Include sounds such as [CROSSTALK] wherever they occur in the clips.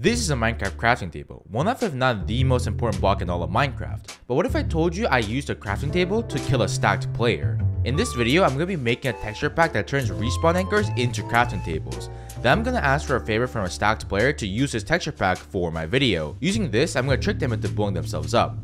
This is a Minecraft crafting table, one of if not the most important block in all of Minecraft. But what if I told you I used a crafting table to kill a stacked player? In this video, I'm going to be making a texture pack that turns respawn anchors into crafting tables. Then I'm going to ask for a favor from a stacked player to use this texture pack for my video. Using this, I'm going to trick them into blowing themselves up.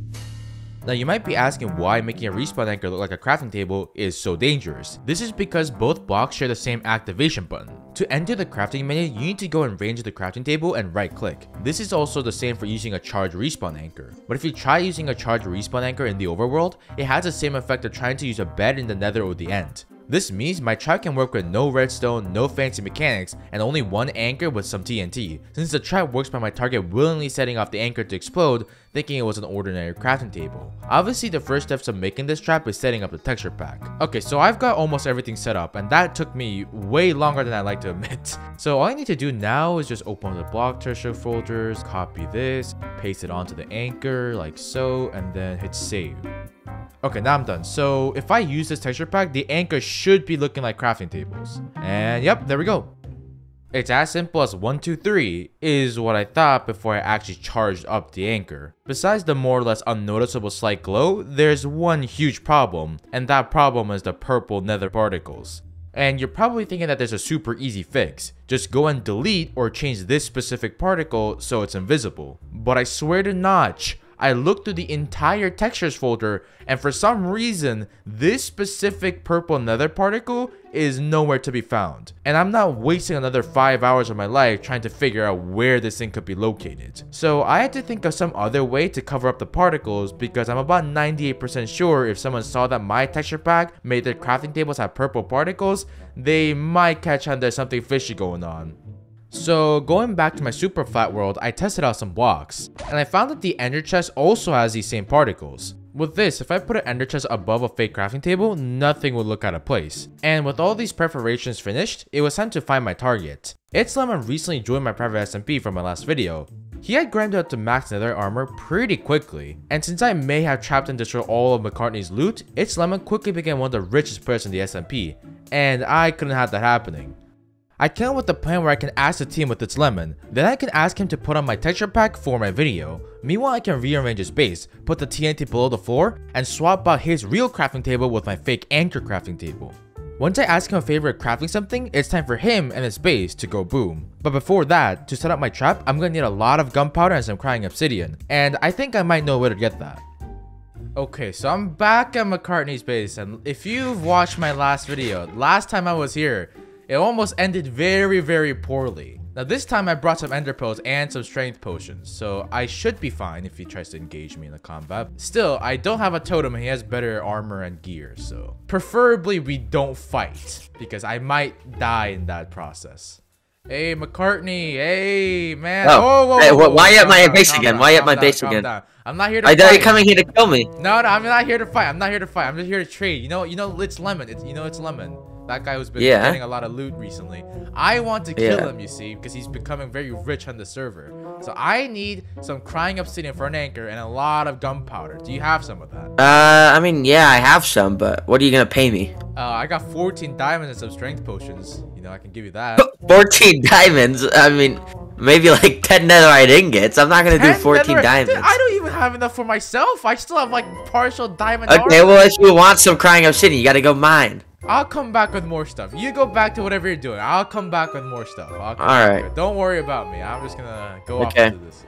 Now you might be asking why making a respawn anchor look like a crafting table is so dangerous. This is because both blocks share the same activation button. To enter the crafting menu, you need to go and range the crafting table and right click. This is also the same for using a charged respawn anchor. But if you try using a charged respawn anchor in the overworld, it has the same effect of trying to use a bed in the nether or the end. This means my trap can work with no redstone, no fancy mechanics, and only one anchor with some TNT, since the trap works by my target willingly setting off the anchor to explode, thinking it was an ordinary crafting table. Obviously the first steps of making this trap is setting up the texture pack. Okay, so I've got almost everything set up, and that took me way longer than I'd like to admit. [LAUGHS] So all I need to do now is just open the block texture folders, copy this, paste it onto the anchor like so, and then hit save. Okay, now I'm done. So if I use this texture pack, the anchor should be looking like crafting tables. And yep, there we go. It's as simple as 1, 2, 3 is what I thought before I actually charged up the anchor. Besides the more or less unnoticeable slight glow, there's one huge problem, and that problem is the purple nether particles. And you're probably thinking that there's a super easy fix. Just go and delete or change this specific particle so it's invisible. But I swear to Notch, I looked through the entire textures folder and for some reason, this specific purple nether particle is nowhere to be found. And I'm not wasting another 5 hours of my life trying to figure out where this thing could be located. So I had to think of some other way to cover up the particles because I'm about 98% sure if someone saw that my texture pack made their crafting tables have purple particles, they might catch on there's something fishy going on. So going back to my super flat world, I tested out some blocks, and I found that the ender chest also has these same particles. With this, if I put an ender chest above a fake crafting table, nothing would look out of place. And with all these perforations finished, it was time to find my target. ItsLemon recently joined my private SMP from my last video. He had grinded up to max nether armor pretty quickly, and since I may have trapped and destroyed all of McCartney's loot, ItsLemon quickly became one of the richest players in the SMP, and I couldn't have that happening. I came up with a plan where I can ask the team with ItsLemon, then I can ask him to put on my texture pack for my video. Meanwhile I can rearrange his base, put the TNT below the floor, and swap out his real crafting table with my fake anchor crafting table. Once I ask him a favor of crafting something, it's time for him and his base to go boom. But before that, to set up my trap, I'm gonna need a lot of gunpowder and some crying obsidian, and I think I might know where to get that. Okay, so I'm back at McCartney's base, and if you've watched my last video, last time I was here, it almost ended very, very poorly. Now this time I brought some ender pearls and some strength potions, so I should be fine if he tries to engage me in the combat. Still, I don't have a totem and he has better armor and gear, so preferably we don't fight, because I might die in that process. Hey, McCartney. Hey, man. Oh, whoa, whoa, hey, whoa, why at my down, base again? Down, why at my base again? Down. I'm not here to I thought you're coming here to kill me. No, no, I'm not here to fight. I'm not here to fight. I'm just here to trade. You know, you know, it's lemon. It's you know, it's lemon. That guy who's been yeah. getting a lot of loot recently. I want to kill yeah. him, you see, because he's becoming very rich on the server. So I need some crying obsidian for an anchor and a lot of gunpowder. Do you have some of that? Uh, I mean, yeah, I have some, but what are you gonna pay me? Uh, I got 14 diamonds and some strength potions. You know, I can give you that. [LAUGHS] 14 diamonds? I mean, maybe like 10 netherite ingots. I'm not gonna do 14 diamonds. Dude, I don't even have enough for myself. I still have like partial diamond. Okay, armor. well, if you want some crying obsidian, you gotta go mine. I'll come back with more stuff. You go back to whatever you're doing. I'll come back with more stuff. All right. Don't worry about me. I'm just gonna go okay. off into this.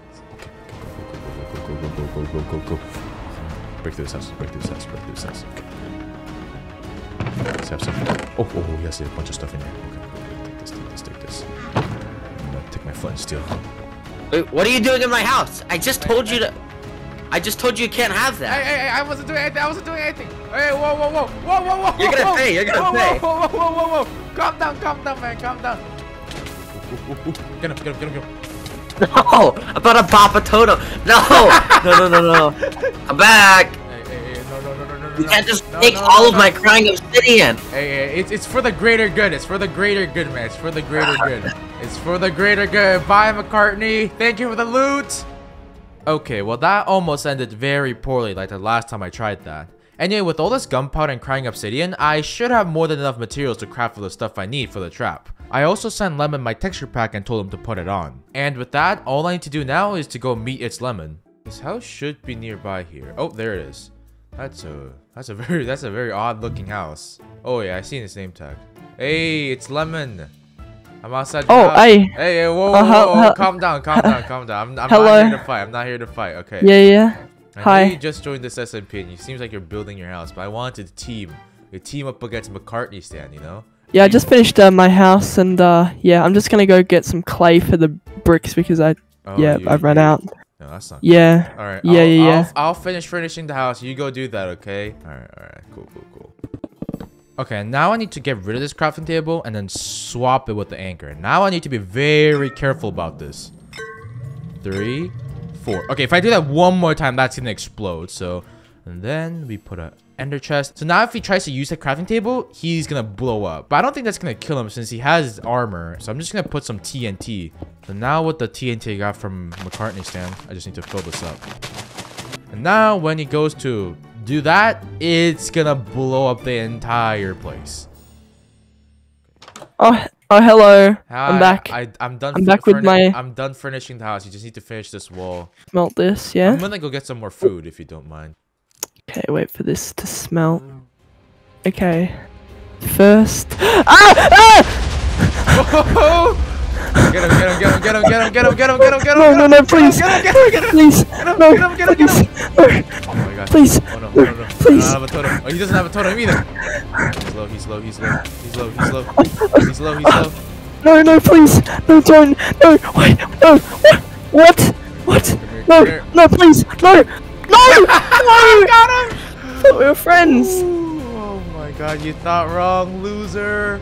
Go, go, go, go, go, go, go, go. Break through this house. Break through this house. Break through this house. Okay. Let's have some. Oh, oh, oh, yes, there's a bunch of stuff in here. Okay, okay, take this, take this, take this. I'm gonna take my flint and steel. Wait, what are you doing in my house? I just told you to. I just told you you can't have that. Hey, hey, hey, I wasn't doing anything. I wasn't doing anything. Hey, whoa, whoa, whoa, whoa, whoa, whoa. You're gonna whoa, pay. You're gonna whoa, pay. Whoa, whoa, whoa, whoa, whoa. Calm down, calm down, man. Calm down. Get him, get him, get him, get him. No, I'm about to pop a totem. No, [LAUGHS] no, no, no, no. I'm back. Hey, hey, hey, no, no, no, no, no. You can't just no, take no, all no, of my crying obsidian. Hey, hey, it's, it's for the greater good. It's for the greater good, man. It's for the greater good. It's for the greater good. Bye, McCartney. Thank you for the loot. Okay, well that almost ended very poorly like the last time I tried that. Anyway, with all this gunpowder and crying obsidian, I should have more than enough materials to craft for the stuff I need for the trap. I also sent Lemon my texture pack and told him to put it on. And with that, all I need to do now is to go meet ItsLemon. This house should be nearby here. Oh, there it is. That's a that's a [LAUGHS] very that's a very odd looking house. Oh yeah, I seen his name tag. Hey, ItsLemon. I'm outside. Oh, hey. Hey, hey, whoa, whoa, Uh, whoa, hel- calm down, calm down, calm down. I'm, I'm Hello. not here to fight. I'm not here to fight. Okay. Yeah, yeah. I Hi. you just joined this SMP and it seems like you're building your house, but I wanted to team. You team up against McCartneystan, you know? Yeah, I just finished uh, my house and uh, yeah, I'm just gonna go get some clay for the bricks because I Oh, yeah I've run out. No, that's not. Yeah. All right. Yeah, I'll, yeah, I'll, yeah. I'll finish finishing the house. You go do that, okay? All right, all right. Cool, cool, cool. Okay, now I need to get rid of this crafting table and then swap it with the anchor. Now I need to be very careful about this. Three, four. Okay, if I do that one more time, that's gonna explode. So, and then we put a ender chest. So now if he tries to use the crafting table, he's gonna blow up. But I don't think that's gonna kill him since he has armor. So I'm just gonna put some TNT. So now with the TNT I got from McCartneystan, I just need to fill this up. And now when he goes to do that, it's gonna blow up the entire place. Oh oh hello. Hi, I'm back. I, I'm done. I'm back with my- I'm done furnishing the house. You just need to finish this wall. Smelt this, yeah. I'm gonna go get some more food if you don't mind. Okay, wait for this to smelt. Okay. First. Ah! Ah! Get him! Get him! Get him! Get him! Get him! Get him! Get him! Get him! Get him! No, get no, him, no, get him, please. Get him! Get him! Get him! Please. Get him! No, Get him! Get him! Get him! please. Oh my god. Please. Oh no! No. I don't have a totem. Oh, he doesn't have a totem either. [LAUGHS] He's low. He's low. He's low. He's low. He's low. He's low. He's low. No, no, please. No, don't. No, wait. No. What? What? Here, No, no, please. No. No. [LAUGHS] No. Got him! Thought we were friends. Ooh, oh my god, you thought wrong, loser.